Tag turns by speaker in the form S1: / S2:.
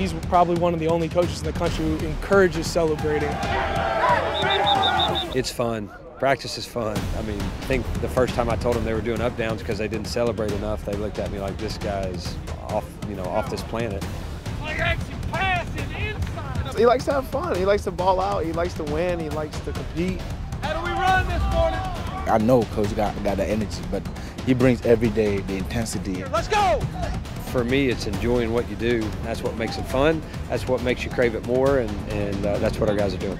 S1: he's probably one of the only coaches in the country who encourages celebrating.
S2: It's fun. Practice is fun. I mean, I think the first time I told them they were doing up downs because they didn't celebrate enough, they looked at me like this guy's off, you know, off this planet.
S3: He likes to have fun. He likes to ball out. He likes to win. He likes to compete.
S4: I know Coach got, got the energy, but he brings every day the intensity.
S5: Let's go!
S2: For me, it's enjoying what you do. That's what makes it fun. That's what makes you crave it more, and, and uh, that's what our guys are doing.